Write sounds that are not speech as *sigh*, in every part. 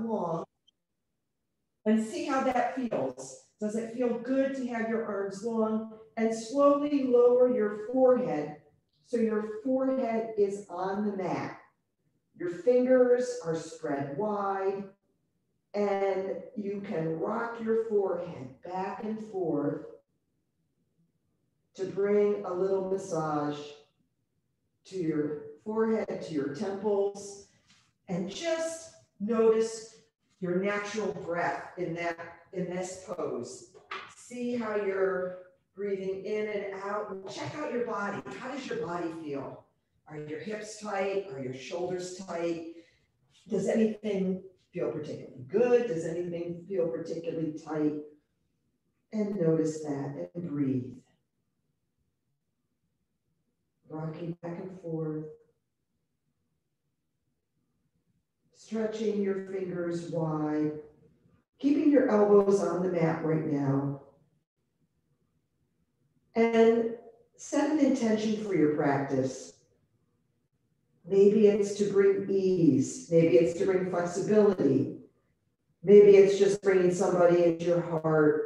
long and see how that feels. Does it feel good to have your arms long? And slowly lower your forehead so your forehead is on the mat. Your fingers are spread wide and you can rock your forehead back and forth to bring a little massage to your forehead, to your temples, and just notice your natural breath in that in this pose. See how you're breathing in and out check out your body. How does your body feel? Are your hips tight? Are your shoulders tight? Does anything feel particularly good? Does anything feel particularly tight? And notice that and breathe. Rocking back and forth. Stretching your fingers wide. Keeping your elbows on the mat right now. And set an intention for your practice. Maybe it's to bring ease. Maybe it's to bring flexibility. Maybe it's just bringing somebody into your heart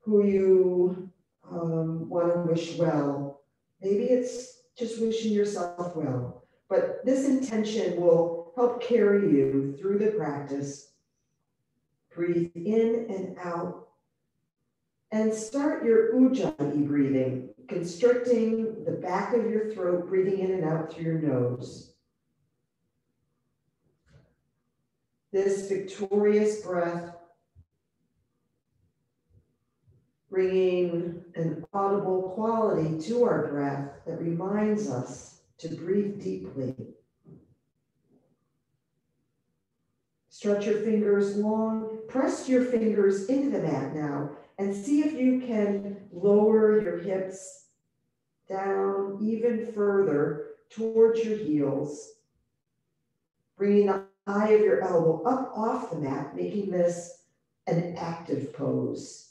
who you um, want to wish well. Maybe it's just wishing yourself well. But this intention will help carry you through the practice. Breathe in and out. And start your ujjayi breathing constricting the back of your throat, breathing in and out through your nose. This victorious breath, bringing an audible quality to our breath that reminds us to breathe deeply. Stretch your fingers long, press your fingers into the mat now and see if you can lower your hips down even further towards your heels, bringing the eye of your elbow up off the mat, making this an active pose.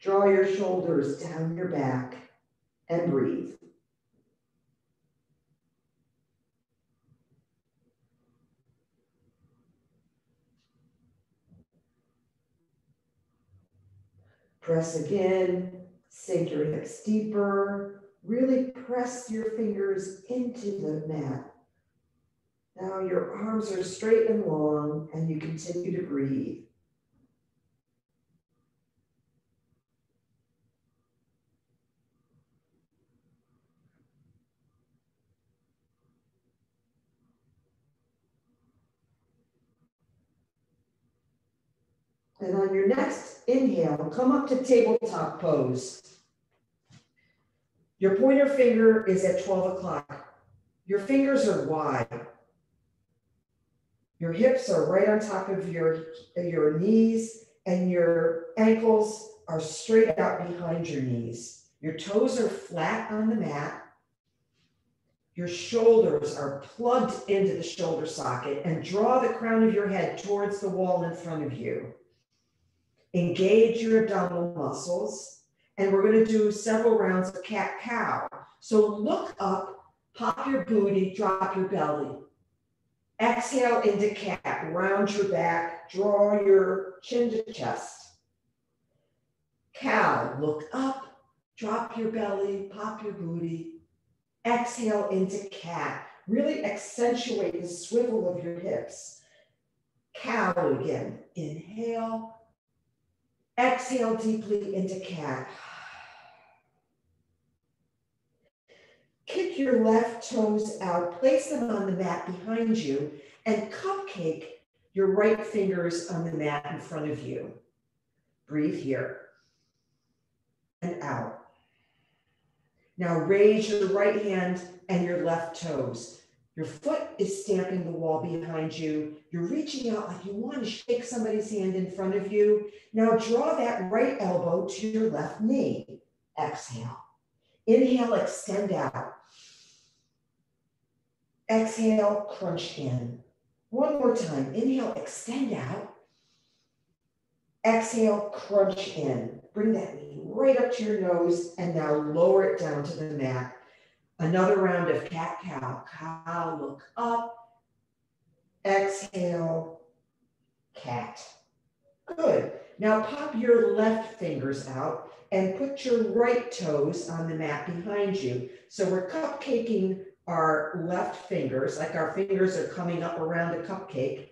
Draw your shoulders down your back and breathe. Press again, sink your hips deeper. Really press your fingers into the mat. Now your arms are straight and long, and you continue to breathe. And on your next inhale, come up to tabletop pose. Your pointer finger is at 12 o'clock. Your fingers are wide. Your hips are right on top of your, your knees, and your ankles are straight out behind your knees. Your toes are flat on the mat. Your shoulders are plugged into the shoulder socket and draw the crown of your head towards the wall in front of you. Engage your abdominal muscles. And we're going to do several rounds of cat cow. So look up, pop your booty, drop your belly. Exhale into cat, round your back, draw your chin to chest. Cow, look up, drop your belly, pop your booty. Exhale into cat. Really accentuate the swivel of your hips. Cow again. Inhale, Exhale deeply into cat. Kick your left toes out, place them on the mat behind you, and cupcake your right fingers on the mat in front of you. Breathe here and out. Now raise your right hand and your left toes. Your foot is stamping the wall behind you. You're reaching out like you want to shake somebody's hand in front of you. Now draw that right elbow to your left knee. Exhale. Inhale, extend out. Exhale, crunch in. One more time. Inhale, extend out. Exhale, crunch in. Bring that knee right up to your nose and now lower it down to the mat. Another round of cat cow. Cow, look up. Exhale, cat. Good. Now pop your left fingers out and put your right toes on the mat behind you. So we're cupcaking our left fingers, like our fingers are coming up around a cupcake,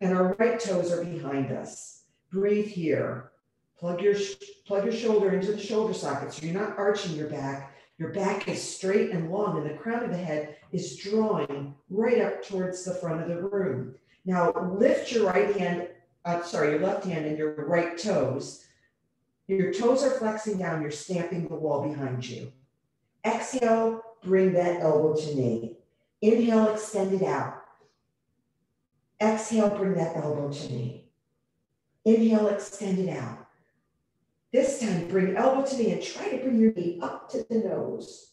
and our right toes are behind us. Breathe here. Plug your, plug your shoulder into the shoulder socket so you're not arching your back. Your back is straight and long, and the crown of the head is drawing right up towards the front of the room. Now lift your right hand, uh, sorry, your left hand and your right toes. Your toes are flexing down, you're stamping the wall behind you. Exhale, bring that elbow to knee. Inhale, extend it out. Exhale, bring that elbow to knee. Inhale, extend it out. This time, bring elbow to knee and try to bring your knee up to the nose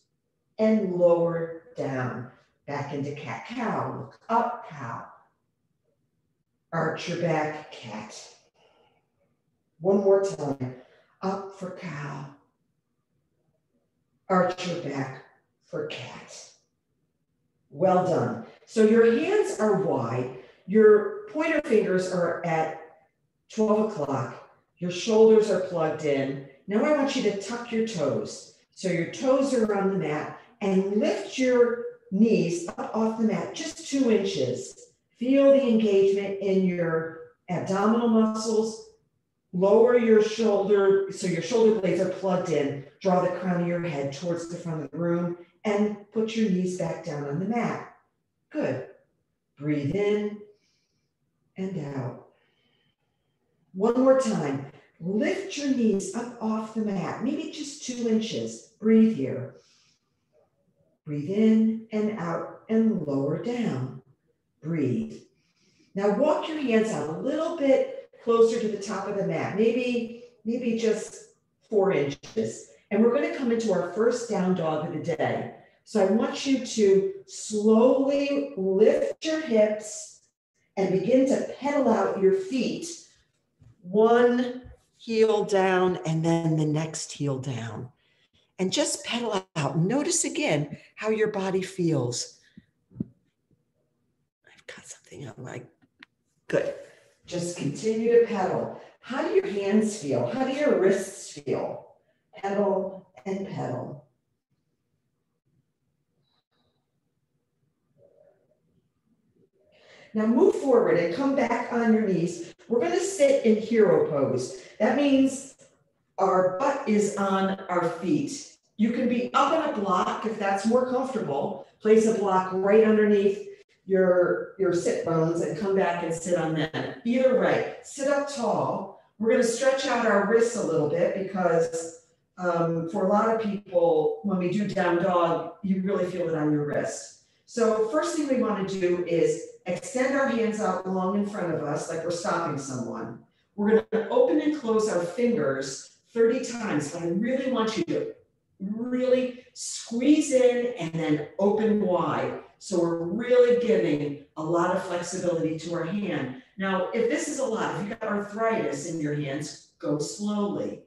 and lower down. Back into cat cow. Look up, cow. Arch your back, cat. One more time. Up for cow. Arch your back for cat. Well done. So your hands are wide. Your pointer fingers are at 12 o'clock. Your shoulders are plugged in. Now I want you to tuck your toes. So your toes are on the mat and lift your knees up off the mat just two inches. Feel the engagement in your abdominal muscles. Lower your shoulder, so your shoulder blades are plugged in. Draw the crown of your head towards the front of the room and put your knees back down on the mat. Good. Breathe in and out. One more time. Lift your knees up off the mat, maybe just two inches. Breathe here. Breathe in and out and lower down. Breathe. Now walk your hands out a little bit closer to the top of the mat, maybe, maybe just four inches. And we're going to come into our first down dog of the day. So I want you to slowly lift your hips and begin to pedal out your feet. One heel down and then the next heel down. And just pedal out. Notice again how your body feels. I've got something on my good. Just continue to pedal. How do your hands feel? How do your wrists feel? Pedal and pedal. Now move forward and come back on your knees. We're going to sit in hero pose. That means our butt is on our feet. You can be up on a block if that's more comfortable. Place a block right underneath your, your sit bones and come back and sit on that. Either way, sit up tall. We're going to stretch out our wrists a little bit because um, for a lot of people, when we do down dog, you really feel it on your wrist. So first thing we want to do is extend our hands out long in front of us like we're stopping someone. We're going to open and close our fingers 30 times, but I really want you to really squeeze in and then open wide. So we're really giving a lot of flexibility to our hand. Now, if this is a lot, if you've got arthritis in your hands, go slowly.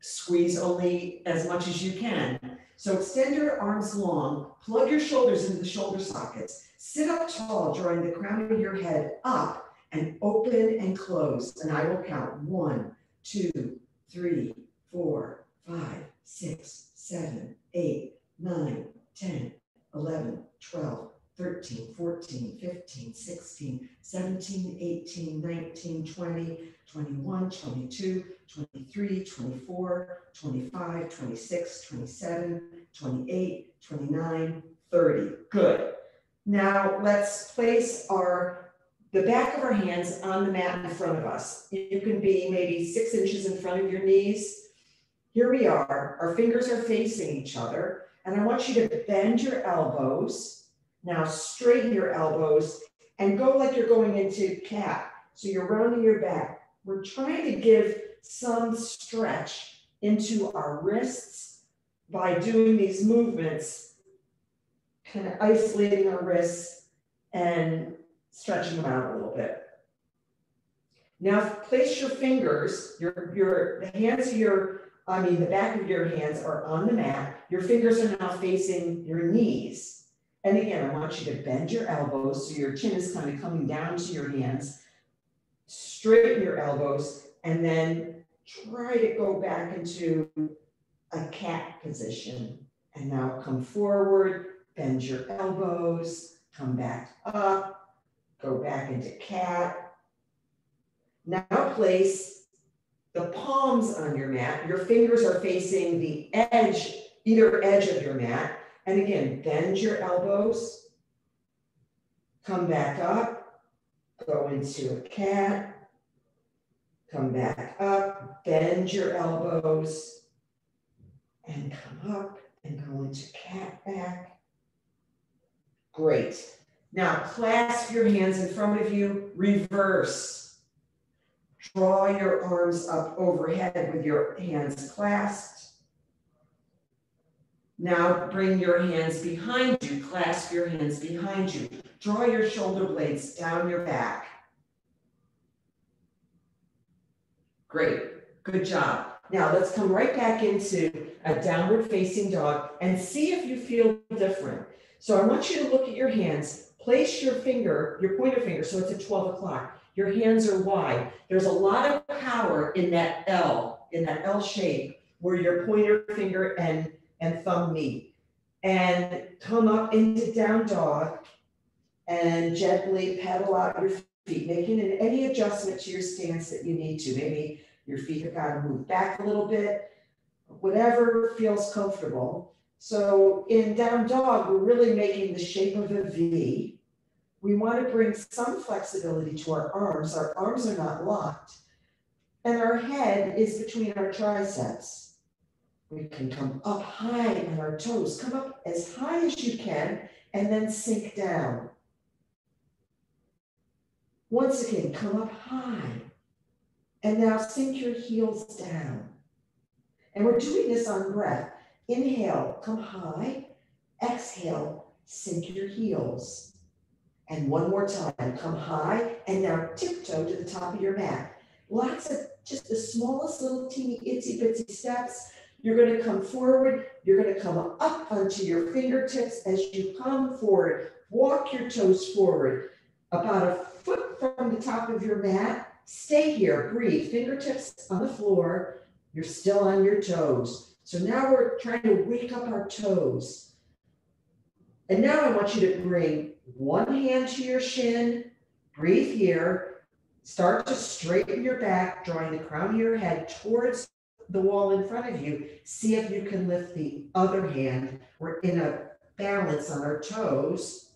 Squeeze only as much as you can. So extend your arms long, plug your shoulders into the shoulder sockets, sit up tall, drawing the crown of your head up and open and close. And I will count one, two, three, four, five, six, seven, eight, nine, 10, 11, 12, 13, 14, 15, 16, 17, 18, 19, 20, 21, 22, 23, 24, 25, 26, 27, 28, 29, 30. Good. Now let's place our the back of our hands on the mat in front of us. You can be maybe six inches in front of your knees. Here we are. Our fingers are facing each other. And I want you to bend your elbows. Now straighten your elbows and go like you're going into cat. So you're rounding your back. We're trying to give some stretch into our wrists by doing these movements, kind of isolating our wrists and stretching them out a little bit. Now place your fingers, your, your the hands your I mean, the back of your hands are on the mat. Your fingers are now facing your knees. And again, I want you to bend your elbows so your chin is kind of coming down to your hands. Straighten your elbows, and then try to go back into a cat position. And now come forward, bend your elbows, come back up, go back into cat. Now place the palms on your mat. Your fingers are facing the edge, either edge of your mat. And again, bend your elbows, come back up, go into a cat, come back up, bend your elbows, and come up and go into cat back. Great. Now clasp your hands in front of you, reverse. Draw your arms up overhead with your hands clasped. Now bring your hands behind you, clasp your hands behind you. Draw your shoulder blades down your back. Great, good job. Now let's come right back into a downward facing dog and see if you feel different. So I want you to look at your hands, place your finger, your pointer finger, so it's at 12 o'clock. Your hands are wide. There's a lot of power in that L, in that L shape where your pointer finger and, and thumb meet. And come up into down dog and gently pedal out your feet, making any adjustment to your stance that you need to. Maybe your feet have got to move back a little bit, whatever feels comfortable. So in down dog, we're really making the shape of a V. We want to bring some flexibility to our arms. Our arms are not locked. And our head is between our triceps. We can come up high on our toes. Come up as high as you can and then sink down. Once again, come up high and now sink your heels down. And we're doing this on breath. Inhale, come high. Exhale, sink your heels. And one more time, come high and now tiptoe to the top of your mat. Lots of just the smallest little teeny itsy bitsy steps. You're going to come forward. You're going to come up onto your fingertips as you come forward. Walk your toes forward about a foot from the top of your mat Stay here, breathe, fingertips on the floor. You're still on your toes. So now we're trying to wake up our toes. And now I want you to bring one hand to your shin, breathe here, start to straighten your back, drawing the crown of your head towards the wall in front of you. See if you can lift the other hand. We're in a balance on our toes.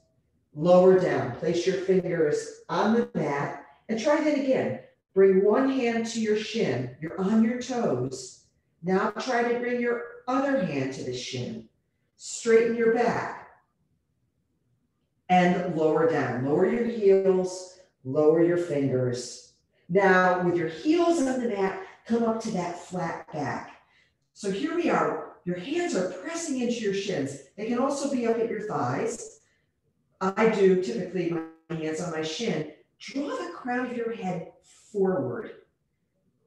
Lower down, place your fingers on the mat and try that again. Bring one hand to your shin. You're on your toes. Now try to bring your other hand to the shin. Straighten your back. And lower down. Lower your heels. Lower your fingers. Now, with your heels on the mat, come up to that flat back. So here we are. Your hands are pressing into your shins. They can also be up at your thighs. I do typically my hands on my shin draw the crown of your head forward.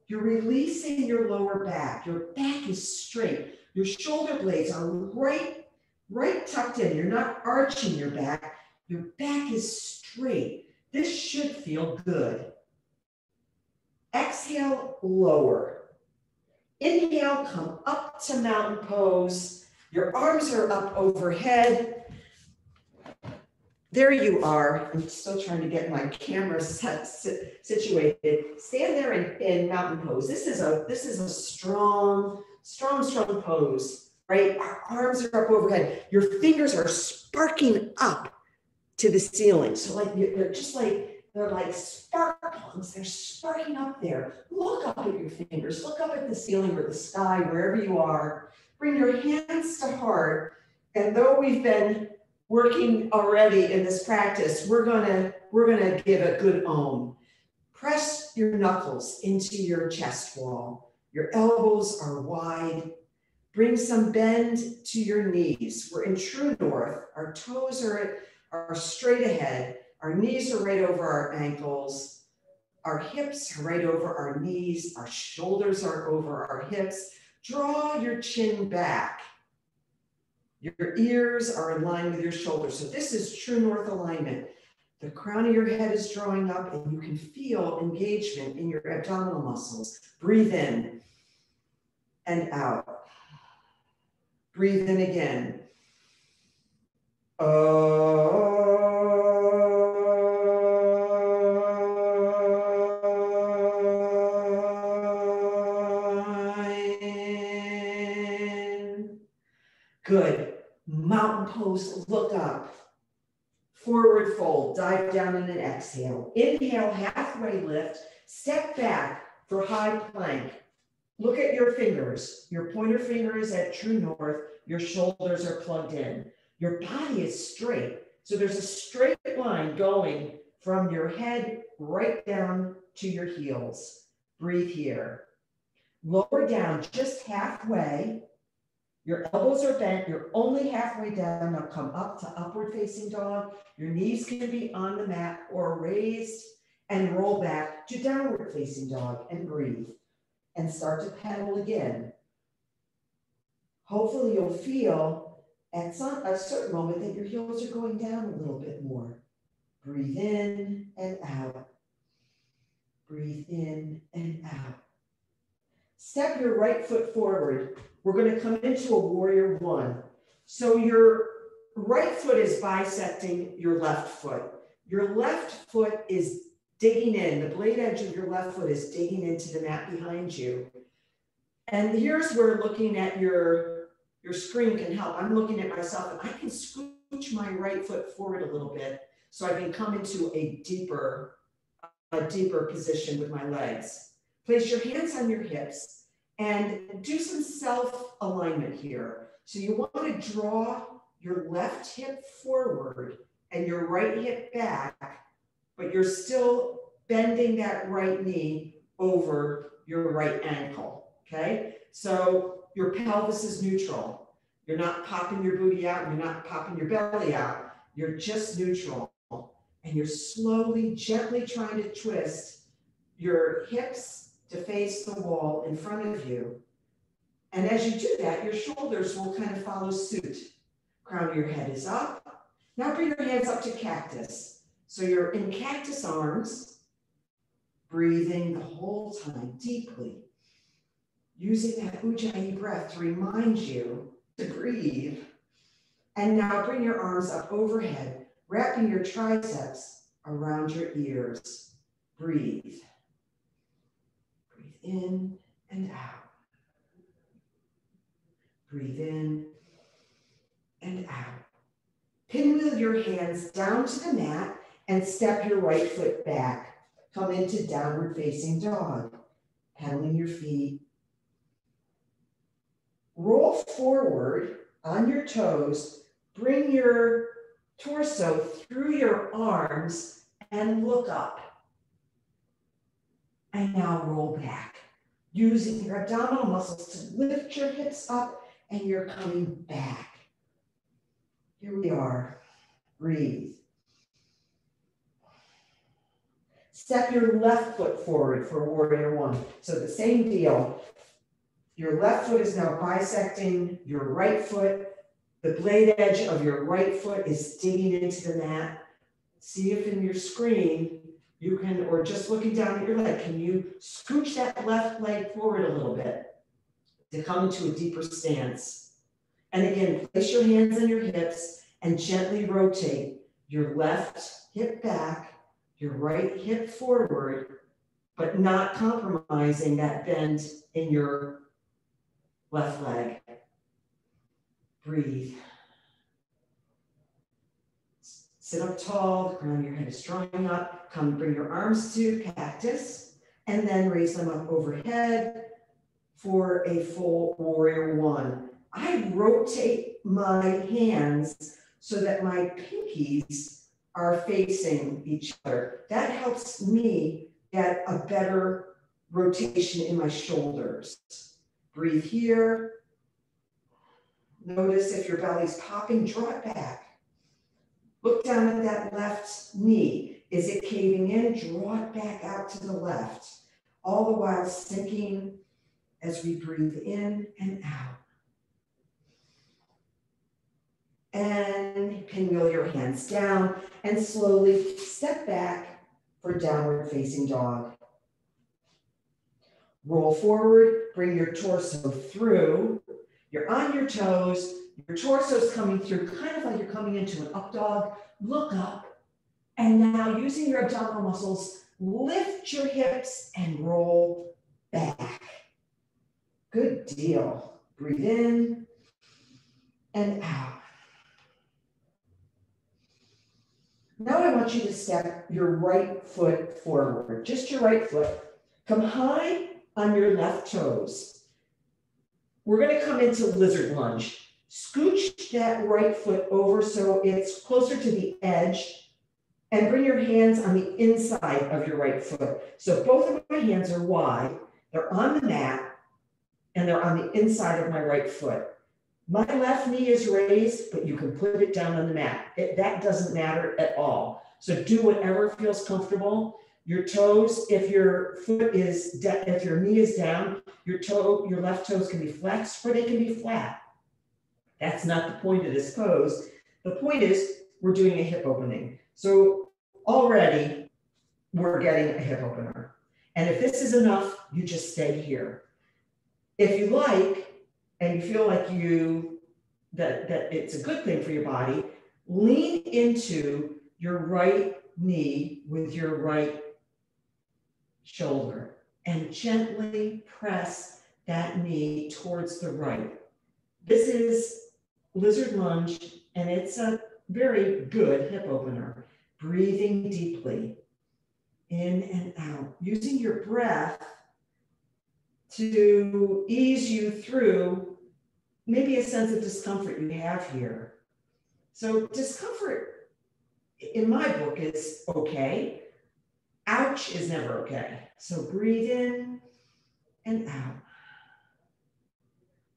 You're releasing your lower back. Your back is straight. Your shoulder blades are right, right tucked in. You're not arching your back. Your back is straight. This should feel good. Exhale, lower. Inhale, come up to mountain pose. Your arms are up overhead there you are. I'm still trying to get my camera set, situated. Stand there in, in mountain pose. This is a this is a strong, strong, strong pose. Right, our arms are up overhead. Your fingers are sparking up to the ceiling. So like they're just like they're like spark plugs. They're sparking up there. Look up at your fingers. Look up at the ceiling or the sky, wherever you are. Bring your hands to heart. And though we've been working already in this practice, we're gonna, we're gonna give a good om. Press your knuckles into your chest wall. Your elbows are wide. Bring some bend to your knees. We're in true north. Our toes are, are straight ahead. Our knees are right over our ankles. Our hips are right over our knees. Our shoulders are over our hips. Draw your chin back your ears are in line with your shoulders. So this is true north alignment. The crown of your head is drawing up and you can feel engagement in your abdominal muscles. Breathe in and out. Breathe in again. Good. Mountain pose, look up. Forward fold, dive down in an exhale. Inhale, halfway lift, step back for high plank. Look at your fingers. Your pointer finger is at true north. Your shoulders are plugged in. Your body is straight. So there's a straight line going from your head right down to your heels. Breathe here. Lower down just halfway. Your elbows are bent. You're only halfway down. Now come up to upward facing dog. Your knees can be on the mat or raised and roll back to downward facing dog and breathe and start to paddle again. Hopefully you'll feel at some, a certain moment that your heels are going down a little bit more. Breathe in and out. Breathe in and out. Step your right foot forward. We're going to come into a warrior one. So your right foot is bisecting your left foot. Your left foot is digging in. The blade edge of your left foot is digging into the mat behind you. And here's where looking at your, your screen can help. I'm looking at myself and I can scooch my right foot forward a little bit so I can come into a deeper, a deeper position with my legs. Place your hands on your hips and do some self alignment here. So you want to draw your left hip forward and your right hip back but you're still bending that right knee over your right ankle, okay? So your pelvis is neutral. You're not popping your booty out you're not popping your belly out. You're just neutral. And you're slowly, gently trying to twist your hips to face the wall in front of you. And as you do that, your shoulders will kind of follow suit. Crown of your head is up. Now bring your hands up to cactus. So you're in cactus arms, breathing the whole time deeply, using that ujjayi breath to remind you to breathe. And now bring your arms up overhead, wrapping your triceps around your ears. Breathe. In and out. Breathe in and out. Pinwheel your hands down to the mat and step your right foot back. Come into downward facing dog, pedaling your feet. Roll forward on your toes, bring your torso through your arms and look up. And now roll back, using your abdominal muscles to lift your hips up and you're coming back. Here we are. Breathe. Step your left foot forward for warrior one. So the same deal. Your left foot is now bisecting your right foot. The blade edge of your right foot is digging into the mat. See if in your screen you can, or just looking down at your leg, can you scooch that left leg forward a little bit to come into a deeper stance? And again, place your hands on your hips and gently rotate your left hip back your right hip forward, but not compromising that bend in your left leg. Breathe. Sit up tall, the crown of your head is drawing up. Come bring your arms to cactus and then raise them up overhead for a full warrior one. I rotate my hands so that my pinkies are facing each other. That helps me get a better rotation in my shoulders. Breathe here. Notice if your belly's popping, draw it back. Look down at that left knee. Is it caving in? Draw it back out to the left. All the while sinking as we breathe in and out. And can your hands down and slowly step back for downward facing dog. Roll forward, bring your torso through. You're on your toes, your torso's coming through, kind of like you're coming into an up dog. Look up. And now using your abdominal muscles, lift your hips and roll back. Good deal. Breathe in and out. Now I want you to step your right foot forward, just your right foot. Come high on your left toes. We're gonna come into lizard lunge. Scooch that right foot over so it's closer to the edge and bring your hands on the inside of your right foot. So both of my hands are wide, they're on the mat, and they're on the inside of my right foot. My left knee is raised, but you can put it down on the mat. It, that doesn't matter at all. So do whatever feels comfortable. Your toes, if your foot is, if your knee is down, your toe, your left toes can be flexed or they can be flat. That's not the point of this pose. The point is we're doing a hip opening. So already we're getting a hip opener. And if this is enough, you just stay here. If you like, and you feel like you that that it's a good thing for your body, lean into your right knee with your right shoulder and gently press that knee towards the right. This is lizard lunge and it's a very good hip opener. Breathing deeply in and out, using your breath to ease you through maybe a sense of discomfort you have here. So, discomfort in my book is okay. Ouch is never okay. So, breathe in and out.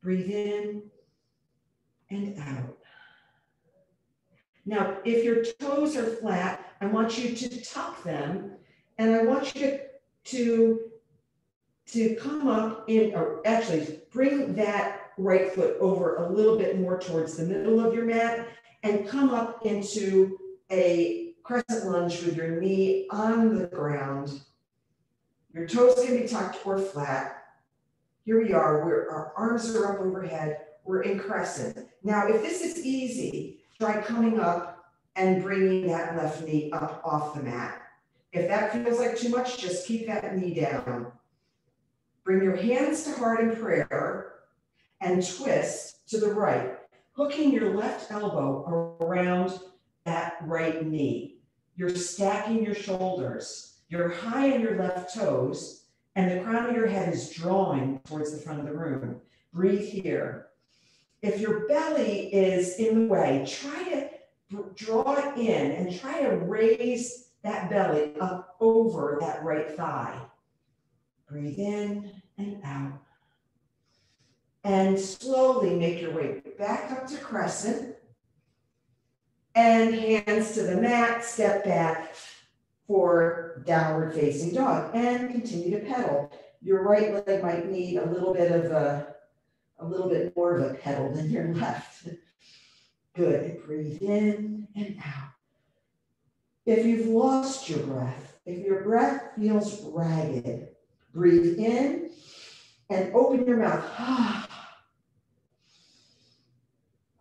Breathe in and out. Now, if your toes are flat, I want you to tuck them and I want you to, to to come up in, or actually bring that right foot over a little bit more towards the middle of your mat and come up into a crescent lunge with your knee on the ground. Your toes can be tucked or flat. Here we are, where our arms are up overhead. We're in crescent. Now, if this is easy, try coming up and bringing that left knee up off the mat. If that feels like too much, just keep that knee down. Bring your hands to heart in prayer and twist to the right, hooking your left elbow around that right knee. You're stacking your shoulders. You're high on your left toes, and the crown of your head is drawing towards the front of the room. Breathe here. If your belly is in the way, try to draw it in and try to raise that belly up over that right thigh. Breathe in and out. And slowly make your way back up to crescent. And hands to the mat, step back for downward facing dog and continue to pedal. Your right leg might need a little bit of a, a little bit more of a pedal than your *laughs* left. Good. Breathe in and out. If you've lost your breath, if your breath feels ragged, Breathe in and open your mouth. *sighs*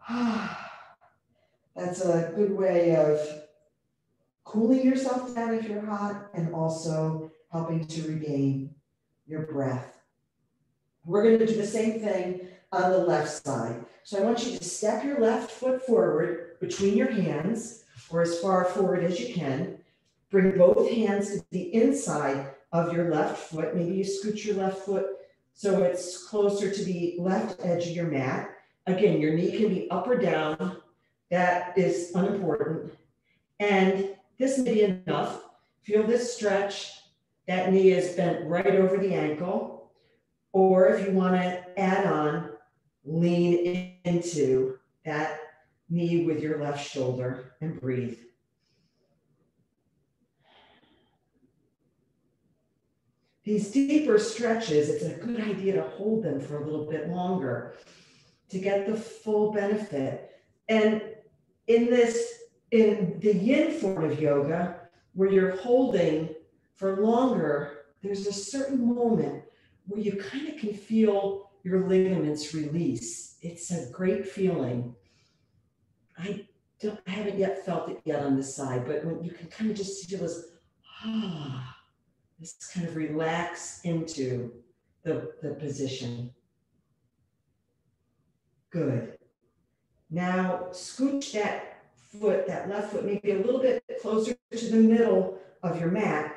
*sighs* That's a good way of cooling yourself down if you're hot and also helping to regain your breath. We're going to do the same thing on the left side. So I want you to step your left foot forward between your hands or as far forward as you can. Bring both hands to the inside of your left foot. Maybe you scoot your left foot so it's closer to the left edge of your mat. Again, your knee can be up or down. That is unimportant. And this may be enough. Feel this stretch. That knee is bent right over the ankle. Or if you want to add on, lean into that knee with your left shoulder and breathe. These deeper stretches, it's a good idea to hold them for a little bit longer to get the full benefit. And in this, in the yin form of yoga, where you're holding for longer, there's a certain moment where you kind of can feel your ligaments release. It's a great feeling. I don't, I haven't yet felt it yet on this side, but when you can kind of just feel this, ah, this kind of relax into the, the position. Good. Now scooch that foot, that left foot, maybe a little bit closer to the middle of your mat.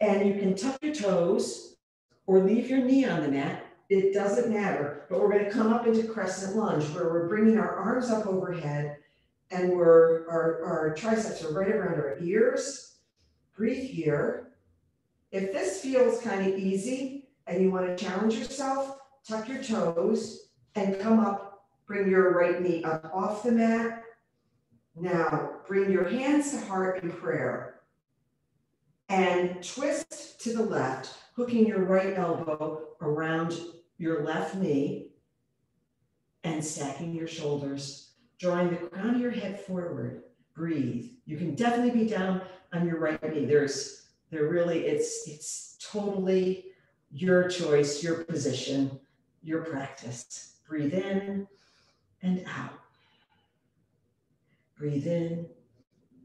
And you can tuck your toes or leave your knee on the mat. It doesn't matter, but we're gonna come up into crescent lunge where we're bringing our arms up overhead and we're, our, our triceps are right around our ears. Breathe here. If this feels kind of easy and you want to challenge yourself, tuck your toes and come up, bring your right knee up off the mat. Now, bring your hands to heart in prayer and twist to the left, hooking your right elbow around your left knee and stacking your shoulders drawing the crown of your head forward. Breathe. You can definitely be down on your right knee. There's, there really, it's, it's totally your choice, your position, your practice. Breathe in and out. Breathe in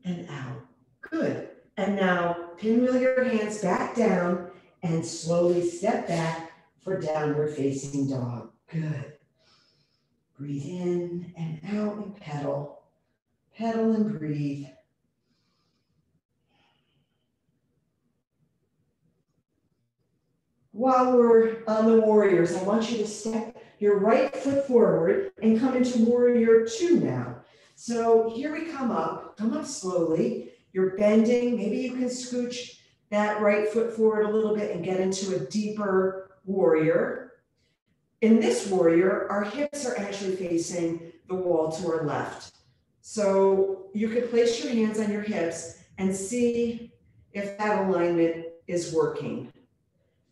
and out. Good. And now pinwheel your hands back down and slowly step back for downward facing dog. Good. Breathe in and out and pedal. Pedal and breathe. While we're on the warriors, I want you to step your right foot forward and come into warrior two now. So here we come up, come up slowly. You're bending, maybe you can scooch that right foot forward a little bit and get into a deeper warrior. In this warrior, our hips are actually facing the wall to our left. So you could place your hands on your hips and see if that alignment is working.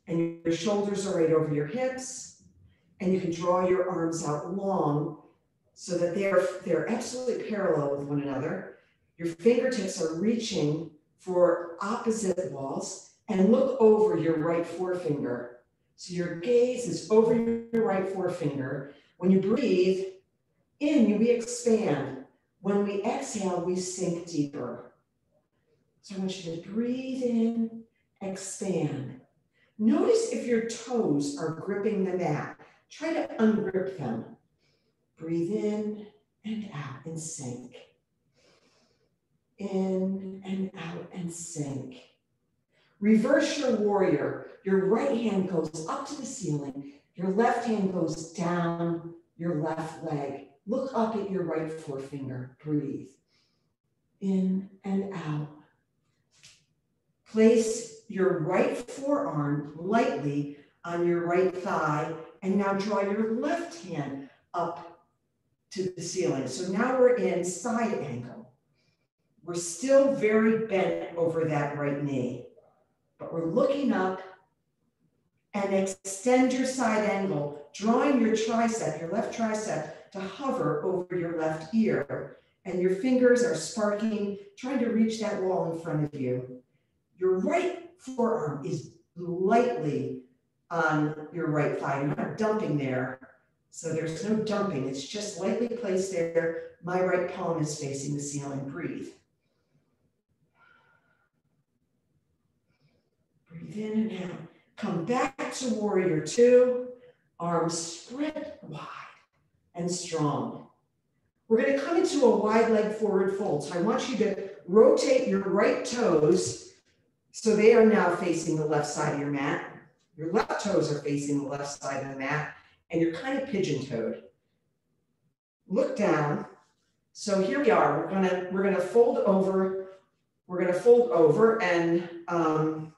And your shoulders are right over your hips, and you can draw your arms out long so that they're, they're absolutely parallel with one another. Your fingertips are reaching for opposite walls and look over your right forefinger so your gaze is over your right forefinger. When you breathe in, we expand. When we exhale, we sink deeper. So I want you to breathe in, expand. Notice if your toes are gripping the mat. Try to ungrip them. Breathe in and out and sink. In and out and sink. Reverse your warrior. Your right hand goes up to the ceiling. Your left hand goes down your left leg. Look up at your right forefinger. Breathe in and out. Place your right forearm lightly on your right thigh. And now draw your left hand up to the ceiling. So now we're in side angle. We're still very bent over that right knee but we're looking up and extend your side angle, drawing your tricep, your left tricep, to hover over your left ear. And your fingers are sparking, trying to reach that wall in front of you. Your right forearm is lightly on your right thigh. You're not dumping there. So there's no dumping. It's just lightly placed there. My right palm is facing the ceiling. Breathe. Breathe in and out. Come back to warrior two. Arms spread wide and strong. We're going to come into a wide leg forward fold. So I want you to rotate your right toes so they are now facing the left side of your mat. Your left toes are facing the left side of the mat, and you're kind of pigeon toed. Look down. So here we are. We're gonna we're gonna fold over. We're gonna fold over and um,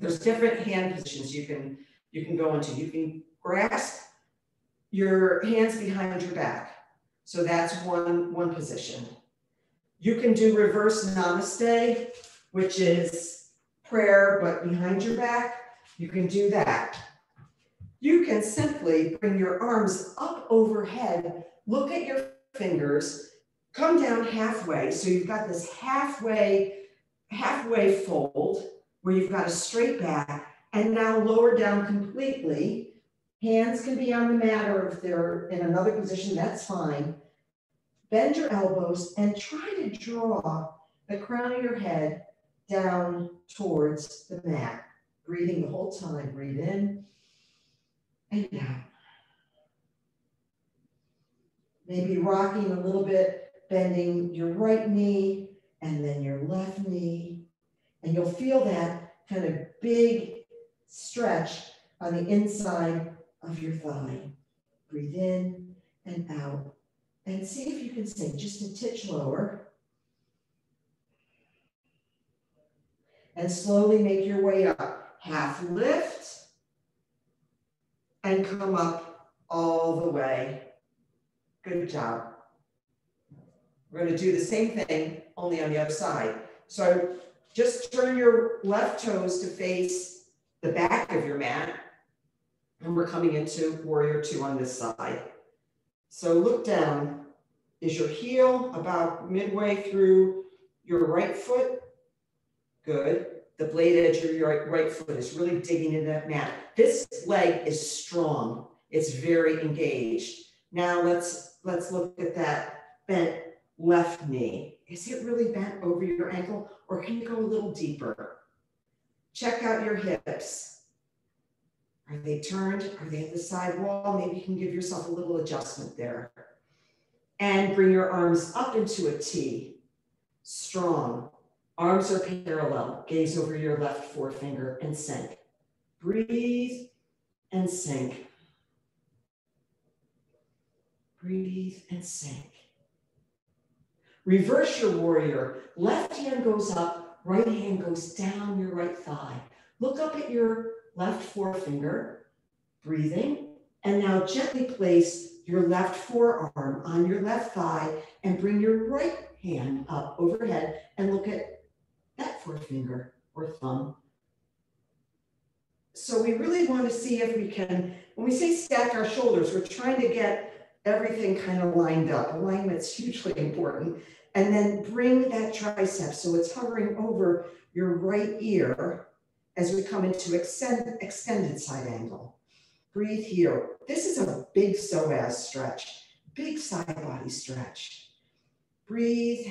there's different hand positions you can you can go into. You can grasp your hands behind your back. So that's one, one position. You can do reverse namaste, which is prayer, but behind your back. You can do that. You can simply bring your arms up overhead, look at your fingers, come down halfway. So you've got this halfway, halfway fold where you've got a straight back and now lower down completely. Hands can be on the mat or if they're in another position, that's fine. Bend your elbows and try to draw the crown of your head down towards the mat. Breathing the whole time. Breathe in and out. Maybe rocking a little bit, bending your right knee and then your left knee. And you'll feel that kind of big stretch on the inside of your thigh. Breathe in and out. And see if you can sink just a titch lower. And slowly make your way up. Half lift and come up all the way. Good job. We're going to do the same thing, only on the other side. So just turn your left toes to face the back of your mat. And we're coming into warrior two on this side. So look down. Is your heel about midway through your right foot? Good the blade edge of your right, foot is really digging into that mat. This leg is strong. It's very engaged. Now let's let's look at that bent left knee. Is it really bent over your ankle or can you go a little deeper? Check out your hips. Are they turned? Are they at the side wall? Maybe you can give yourself a little adjustment there. And bring your arms up into a T. Strong. Arms are parallel. Gaze over your left forefinger and sink. Breathe and sink. Breathe and sink. Reverse your warrior. Left hand goes up, right hand goes down your right thigh. Look up at your left forefinger, breathing, and now gently place your left forearm on your left thigh and bring your right hand up overhead and look at that forefinger or thumb. So we really want to see if we can, when we say stack our shoulders, we're trying to get everything kind of lined up. Alignment's hugely important. And then bring that tricep so it's hovering over your right ear as we come into extend, extended side angle. Breathe here. This is a big psoas stretch, big side body stretch. Breathe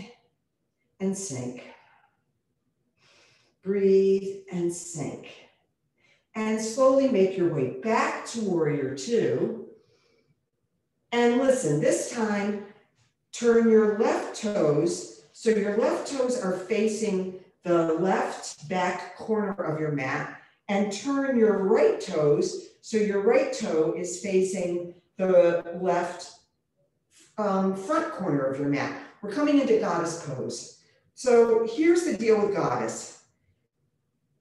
and sink breathe, and sink. And slowly make your way back to warrior two. And listen, this time, turn your left toes. So your left toes are facing the left back corner of your mat and turn your right toes. So your right toe is facing the left um, front corner of your mat. We're coming into goddess pose. So here's the deal with goddess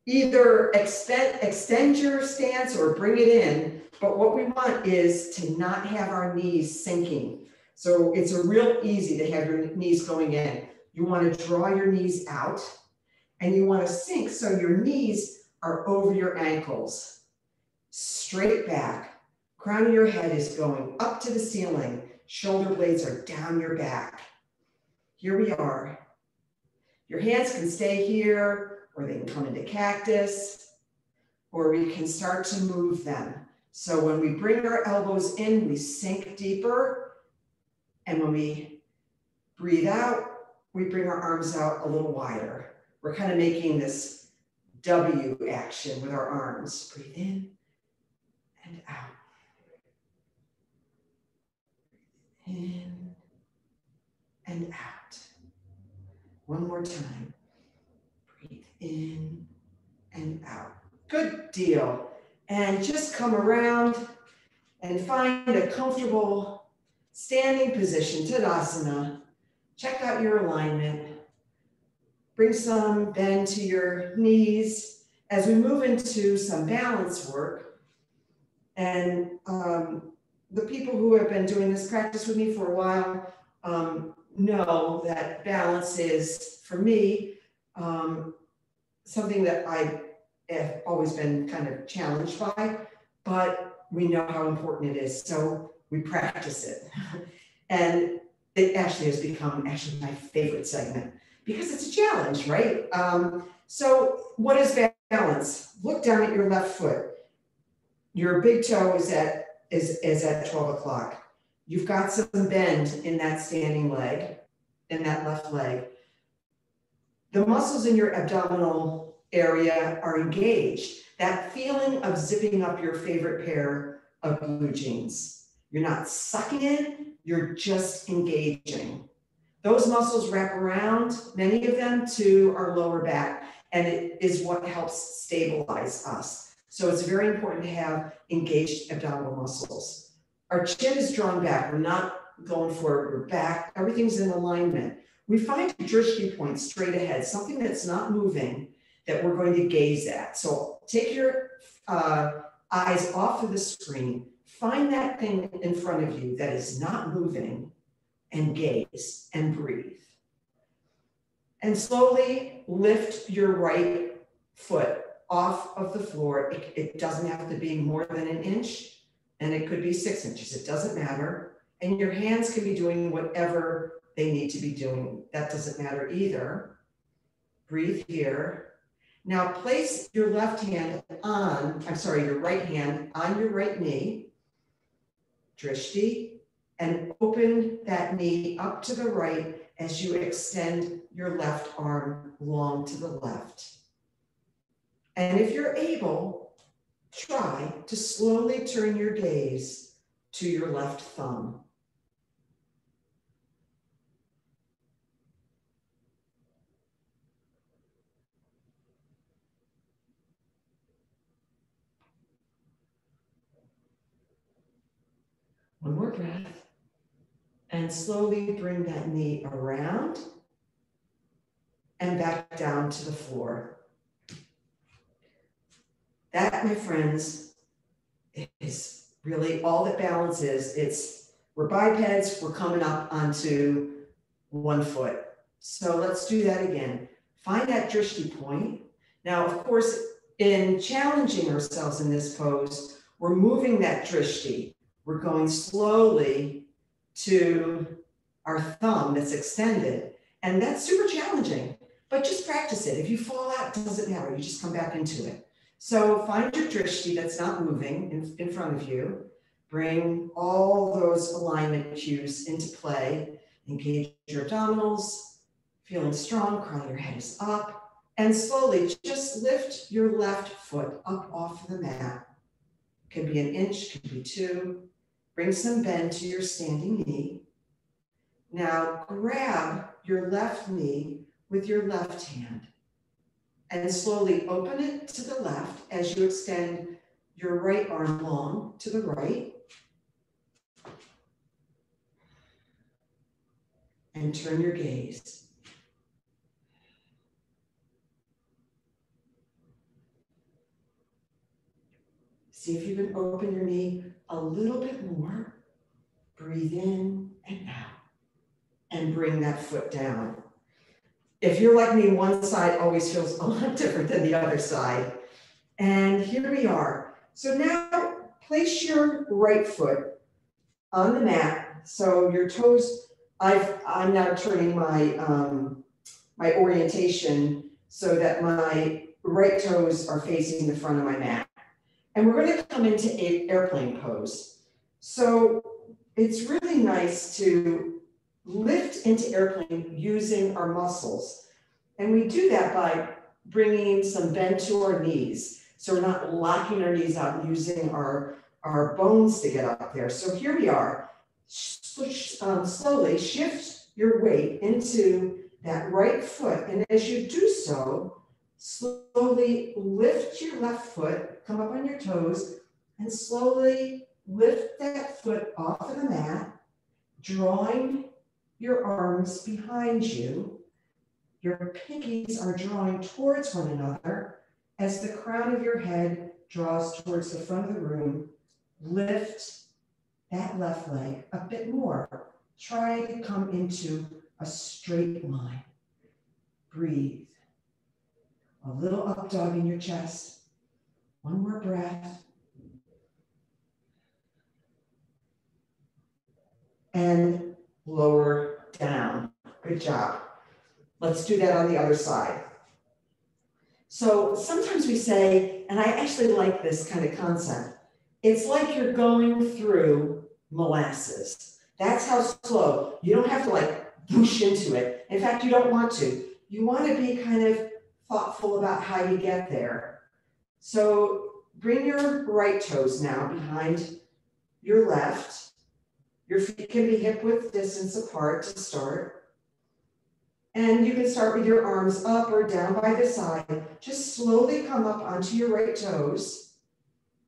either extend, extend your stance or bring it in. But what we want is to not have our knees sinking. So it's a real easy to have your knees going in. You want to draw your knees out and you want to sink so your knees are over your ankles. Straight back. Crown of your head is going up to the ceiling. Shoulder blades are down your back. Here we are. Your hands can stay here or they can come into cactus, or we can start to move them. So when we bring our elbows in, we sink deeper. And when we breathe out, we bring our arms out a little wider. We're kind of making this W action with our arms. Breathe in and out. In and out. One more time Breathe in and out. Good deal. And just come around and find a comfortable standing position, Tadasana. Check out your alignment. Bring some bend to your knees as we move into some balance work. And um, the people who have been doing this practice with me for a while um, know that balance is, for me, um, something that I have always been kind of challenged by, but we know how important it is. So we practice it. *laughs* and it actually has become actually my favorite segment because it's a challenge, right? Um, so what is balance? Look down at your left foot. Your big toe is at is, is at 12 o'clock. You've got some bend in that standing leg, in that left leg. The muscles in your abdominal area are engaged. That feeling of zipping up your favorite pair of blue jeans. You're not sucking in, you're just engaging. Those muscles wrap around, many of them, to our lower back, and it is what helps stabilize us. So it's very important to have engaged abdominal muscles. Our chin is drawn back. We're not going forward. We're back. Everything's in alignment. We find a drishti point straight ahead, something that's not moving that we're going to gaze at. So take your uh, eyes off of the screen. Find that thing in front of you that is not moving and gaze and breathe. And slowly lift your right foot off of the floor. It, it, doesn't have to be more than an inch and it could be six inches. It doesn't matter. And your hands can be doing whatever they need to be doing. That doesn't matter either. Breathe here. Now place your left hand on, I'm sorry, your right hand on your right knee, drishti, and open that knee up to the right as you extend your left arm long to the left. And if you're able, try to slowly turn your gaze to your left thumb. One more breath. And slowly bring that knee around and back down to the floor. That, my friends, is really all that balance is. It's we're bipeds, we're coming up onto one foot. So let's do that again. Find that drishti point. Now, of course, in challenging ourselves in this pose, we're moving that drishti. We're going slowly to our thumb that's extended. And that's super challenging, but just practice it. If you fall out, it doesn't matter. You just come back into it. So find your drishti that's not moving in, in front of you. Bring all those alignment cues into play. Engage your abdominals, feeling strong, crown your head is up, and slowly just lift your left foot up off the mat. Could be an inch, could be two. Bring some bend to your standing knee. Now grab your left knee with your left hand and slowly open it to the left as you extend your right arm long to the right. And turn your gaze. See if you can open your knee a little bit more. Breathe in and out. And bring that foot down. If you're like me, one side always feels a lot *laughs* different than the other side. And here we are. So now place your right foot on the mat. So your toes, I've, I'm now turning my, um, my orientation so that my right toes are facing the front of my mat. And we're going to come into airplane pose. So it's really nice to lift into airplane using our muscles. And we do that by bringing some bend to our knees. So we're not locking our knees out and using our, our bones to get up there. So here we are. Um, slowly shift your weight into that right foot. And as you do so, slowly lift your left foot, come up on your toes, and slowly lift that foot off of the mat, drawing your arms behind you. Your pinkies are drawing towards one another as the crown of your head draws towards the front of the room. Lift that left leg a bit more. Try to come into a straight line. Breathe. A little up dog in your chest. One more breath. And lower down. Good job. Let's do that on the other side. So sometimes we say, and I actually like this kind of concept, it's like you're going through molasses. That's how slow. You don't have to like whoosh into it. In fact, you don't want to. You want to be kind of thoughtful about how you get there. So bring your right toes now behind your left. Your feet can be hip width distance apart to start. And you can start with your arms up or down by the side. Just slowly come up onto your right toes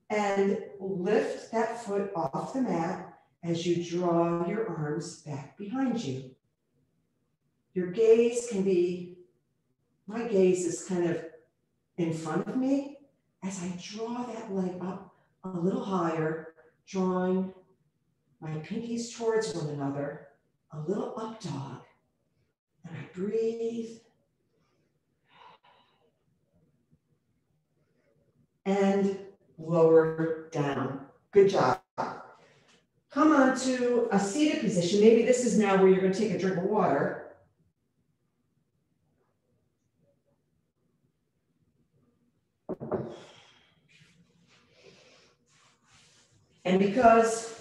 and lift that foot off the mat as you draw your arms back behind you. Your gaze can be, my gaze is kind of in front of me as I draw that leg up a little higher, drawing my pinkies towards one another, a little up dog. And I breathe. And lower down. Good job. Come on to a seated position. Maybe this is now where you're going to take a drink of water. And because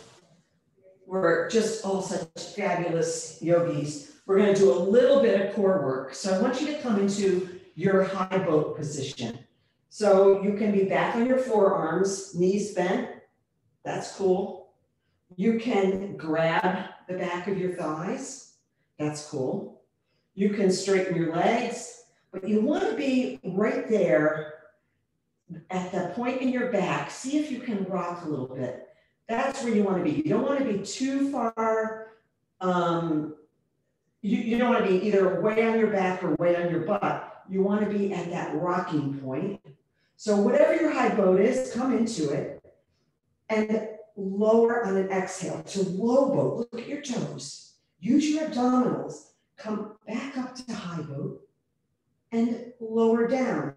we're just all such fabulous yogis, we're going to do a little bit of core work. So I want you to come into your high boat position. So you can be back on your forearms, knees bent. That's cool. You can grab the back of your thighs. That's cool. You can straighten your legs, but you want to be right there at the point in your back. See if you can rock a little bit. That's where you want to be. You don't want to be too far. Um, you, you don't want to be either way on your back or way on your butt. You want to be at that rocking point. So whatever your high boat is, come into it and lower on an exhale to low boat. Look at your toes. Use your abdominals. Come back up to high boat and lower down.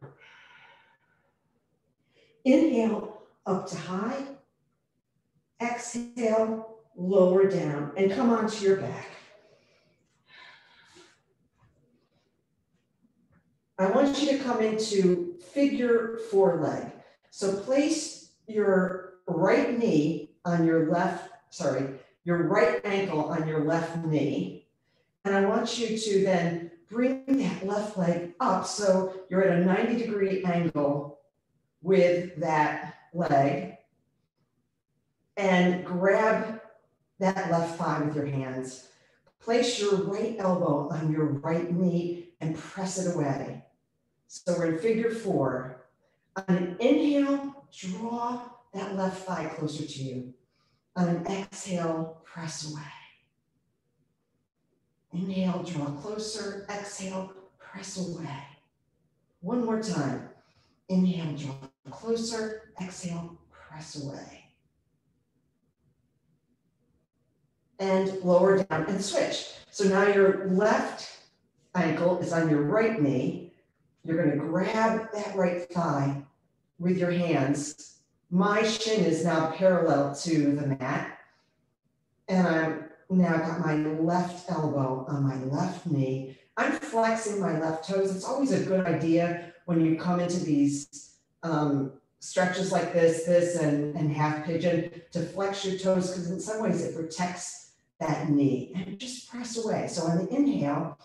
Inhale up to high Exhale, lower down and come onto your back. I want you to come into figure four leg. So place your right knee on your left, sorry, your right ankle on your left knee. And I want you to then bring that left leg up so you're at a 90 degree angle with that leg and grab that left thigh with your hands. Place your right elbow on your right knee and press it away. So we're in figure four. On an inhale, draw that left thigh closer to you. On an exhale, press away. Inhale, draw closer. Exhale, press away. One more time. Inhale, draw closer. Exhale, press away. And lower down and switch. So now your left ankle is on your right knee. You're going to grab that right thigh with your hands. My shin is now parallel to the mat. And I'm now got my left elbow on my left knee. I'm flexing my left toes. It's always a good idea when you come into these um, stretches like this, this and, and half pigeon to flex your toes because in some ways it protects that knee and just press away. So on the inhale,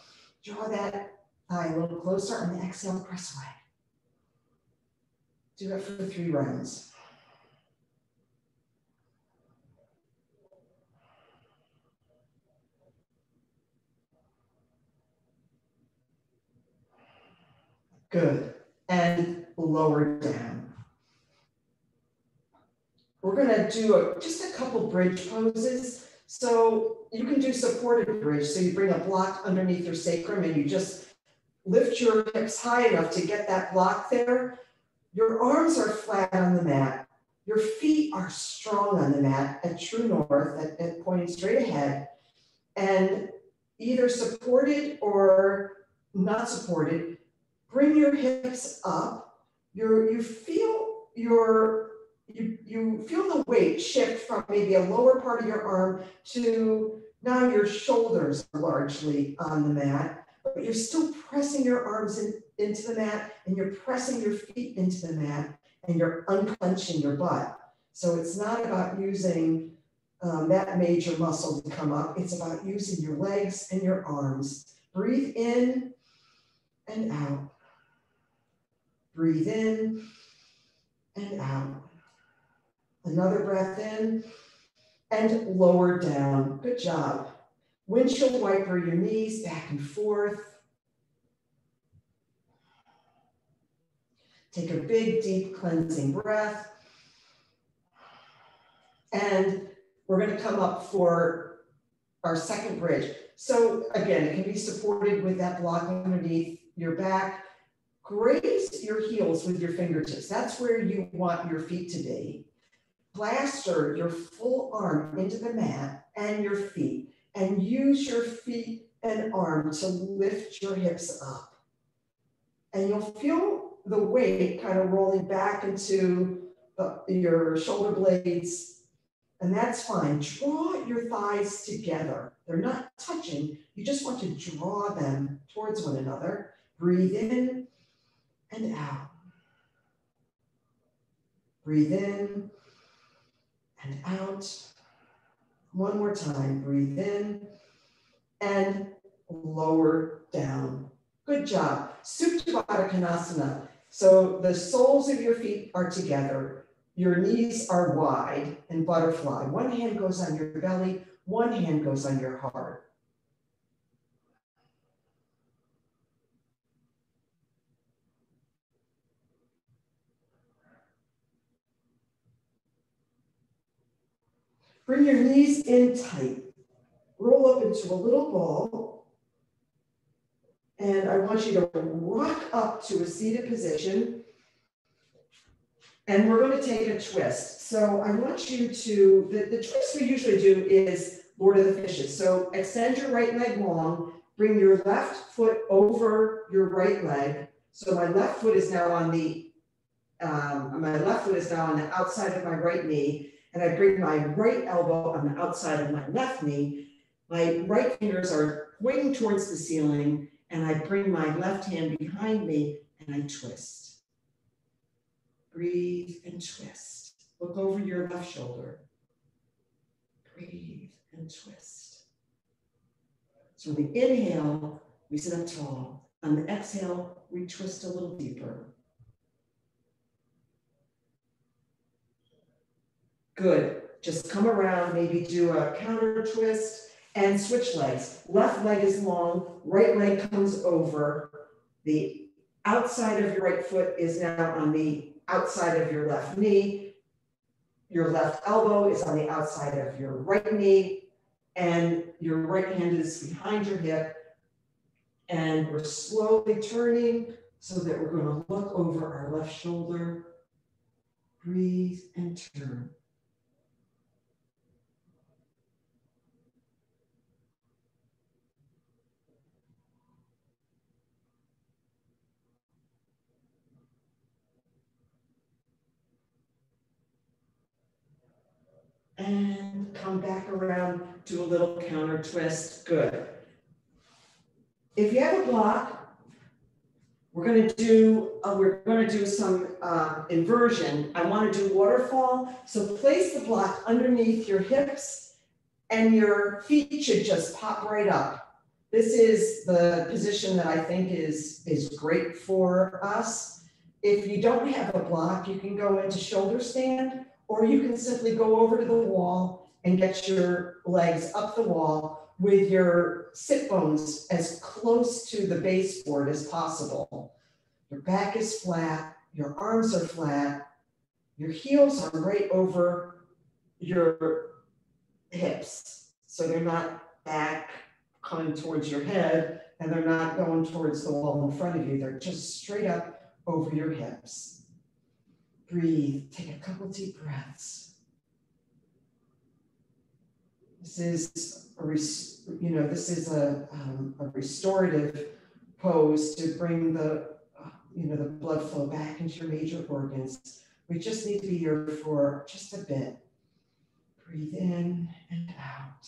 draw that thigh a little closer. On the exhale, press away. Do it for three rounds. Good. And lower down. We're going to do a, just a couple bridge poses. So you can do supported bridge. So you bring a block underneath your sacrum and you just lift your hips high enough to get that block there. Your arms are flat on the mat. Your feet are strong on the mat at true north, at, pointing straight ahead. And either supported or not supported, bring your hips up. Your, you feel your you, you feel the weight shift from maybe a lower part of your arm to Now your shoulders are largely on the mat, but you're still pressing your arms in, into the mat and you're pressing your feet into the mat and you're unclenching your butt. So it's not about using um, that major muscle to come up. It's about using your legs and your arms. Breathe in and out. Breathe in and out. Another breath in and lower down. Good job. Windshield wiper your knees back and forth. Take a big, deep cleansing breath. And we're going to come up for our second bridge. So again, it can be supported with that block underneath your back. Graze your heels with your fingertips. That's where you want your feet to be. Plaster your full arm into the mat and your feet and use your feet and arm to lift your hips up. And you'll feel the weight kind of rolling back into the, your shoulder blades and that's fine. Draw your thighs together. They're not touching. You just want to draw them towards one another. Breathe in and out. Breathe in and out. One more time. Breathe in and lower down. Good job. Supta Konasana. So the soles of your feet are together. Your knees are wide and butterfly. One hand goes on your belly, one hand goes on your heart. Bring your knees in tight. Roll up into a little ball. And I want you to rock up to a seated position and we're going to take a twist. So I want you to, the, the twist we usually do is Lord of the Fishes. So extend your right leg long, bring your left foot over your right leg. So my left foot is now on the, um, my left foot is now on the outside of my right knee. And I bring my right elbow on the outside of my left knee. My right fingers are pointing towards the ceiling. And I bring my left hand behind me and I twist. Breathe and twist. Look over your left shoulder. Breathe and twist. So on the inhale, we sit up tall. On the exhale, we twist a little deeper. Good. Just come around, maybe do a counter twist and switch legs. Left leg is long, right leg comes over. The outside of your right foot is now on the outside of your left knee. Your left elbow is on the outside of your right knee, and your right hand is behind your hip. And we're slowly turning so that we're going to look over our left shoulder. Breathe and turn. And come back around, do a little counter twist, good. If you have a block, we're gonna do, uh, we're gonna do some uh, inversion. I wanna do waterfall, so place the block underneath your hips and your feet should just pop right up. This is the position that I think is, is great for us. If you don't have a block, you can go into shoulder stand or you can simply go over to the wall and get your legs up the wall with your sit bones as close to the baseboard as possible. Your back is flat, your arms are flat, your heels are right over your hips. So they're not back coming towards your head and they're not going towards the wall in front of you. They're just straight up over your hips. Breathe, take a couple deep breaths. This is a, you know, this is a, um, a restorative pose to bring the, uh, you know, the blood flow back into your major organs. We just need to be here for just a bit. Breathe in and out.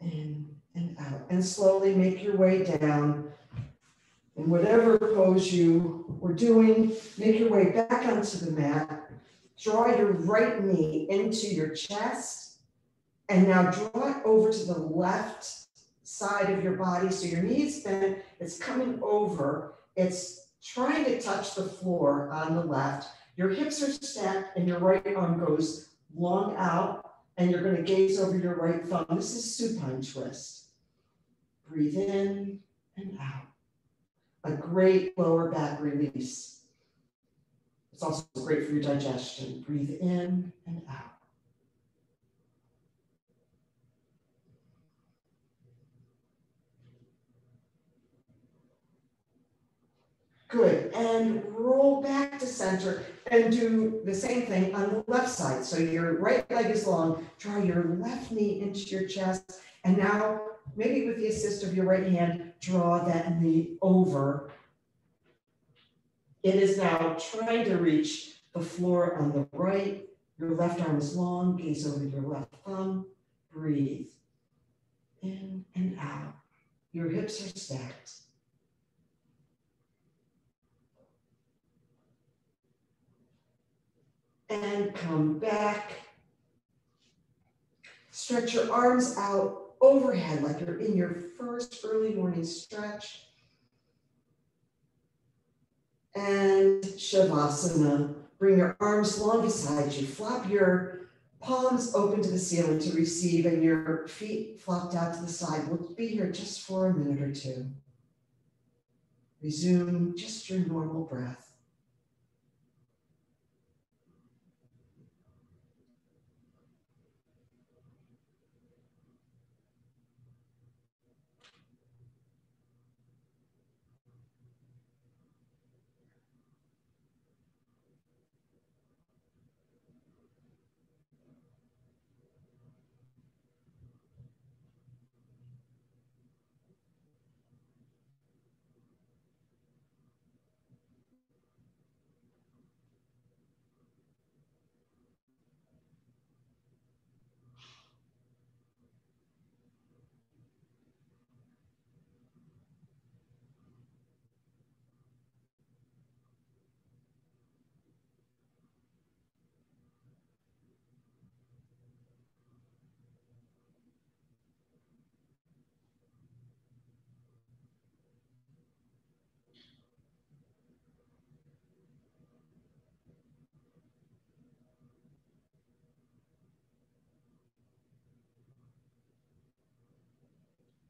In and out. And slowly make your way down. In whatever pose you were doing, make your way back onto the mat. Draw your right knee into your chest. And now draw it over to the left side of your body. So your knees bent, it's coming over. It's trying to touch the floor on the left. Your hips are stacked and your right arm goes long out and you're going to gaze over your right thumb. This is supine twist. Breathe in and out. A great lower back release. It's also great for your digestion. Breathe in and out. Good, and roll back to center and do the same thing on the left side. So your right leg is long, draw your left knee into your chest, and now maybe with the assist of your right hand, draw that knee over. It is now trying to reach the floor on the right. Your left arm is long, gaze over your left thumb, breathe in and out. Your hips are stacked. and come back. Stretch your arms out overhead like you're in your first early morning stretch. And Shavasana. Bring your arms long beside you. Flop your palms open to the ceiling to receive and your feet flopped out to the side. We'll be here just for a minute or two. Resume just your normal breath.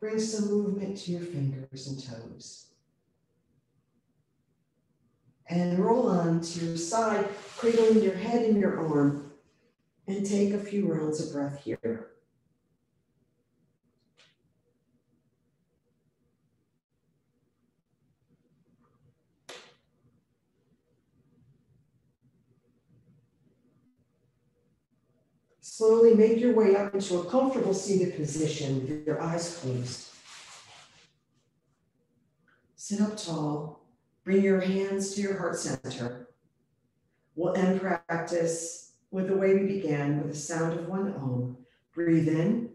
Bring some movement to your fingers and toes. And roll on to your side, cradling your head in your arm, and take a few rounds of breath here. Slowly make your way up into a comfortable seated position with your eyes closed. Sit up tall. Bring your hands to your heart center. We'll end practice with the way we began with the sound of one om. Breathe in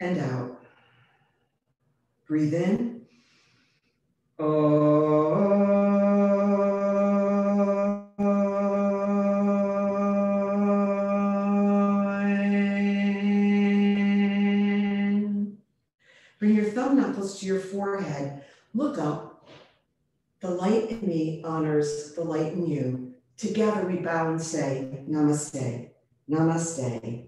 and out. Breathe in. Oh. Look up. The light in me honors the light in you. Together we bow and say, Namaste, Namaste,